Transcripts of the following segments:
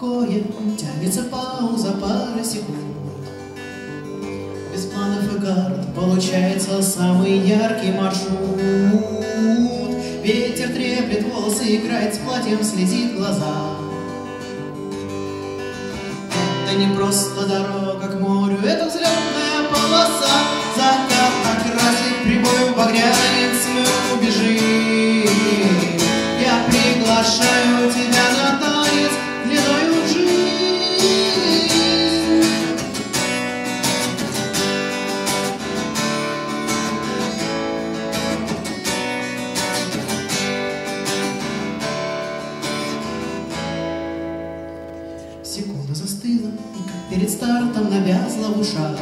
покоя Тянется пауза пары секунд. Без планов и карт Получается самый яркий маршрут. Ветер треплет волосы, играет с платьем, слезит глаза. Это не просто дорога к морю, это взлетная полоса Секунда застыла, и как перед стартом навязла в ушах.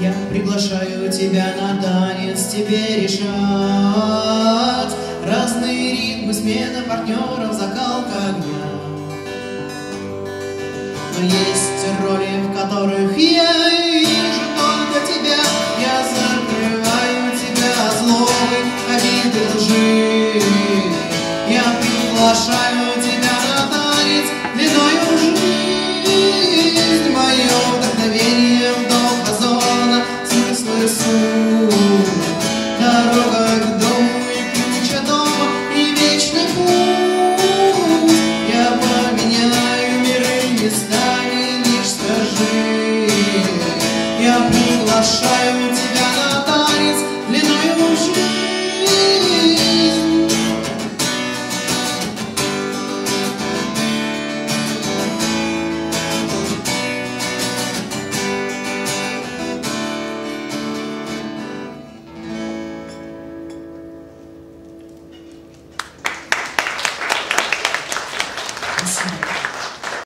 Я приглашаю тебя на танец, тебе решать. Разные ритмы, смена партнеров, закалка огня. Но есть роли, в которых я вижу только тебя. Я закрываю тебя от злобы, обиды, лжи. Я приглашаю Я приглашаю тебя на танец длиною в Спасибо.